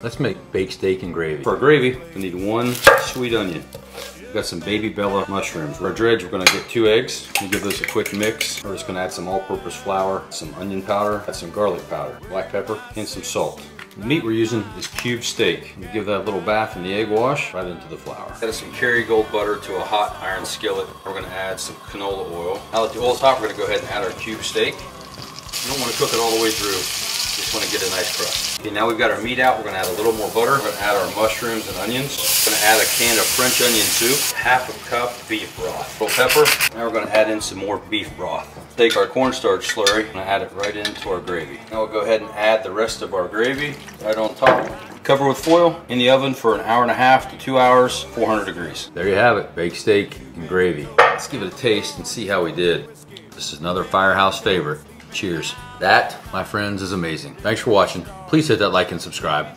Let's make baked steak and gravy. For our gravy, we need one sweet onion. We've got some baby bella mushrooms. For our dredge, we're gonna get two eggs. We give those a quick mix. We're just gonna add some all-purpose flour, some onion powder, add some garlic powder, black pepper, and some salt. The meat we're using is cube steak. We give that a little bath in the egg wash right into the flour. Add some Kerrygold butter to a hot iron skillet. We're gonna add some canola oil. Now that the oil's hot, we're gonna go ahead and add our cube steak. You don't wanna cook it all the way through. Just want to get a nice crust. Okay, now we've got our meat out. We're going to add a little more butter. We're going to add our mushrooms and onions. We're going to add a can of French onion soup, half a cup beef broth, a little pepper. Now we're going to add in some more beef broth. Take our cornstarch slurry and add it right into our gravy. Now we'll go ahead and add the rest of our gravy right on top. Cover with foil in the oven for an hour and a half to two hours, 400 degrees. There you have it, baked steak and gravy. Let's give it a taste and see how we did. This is another Firehouse favorite. Cheers. That, my friends, is amazing. Thanks for watching. Please hit that like and subscribe.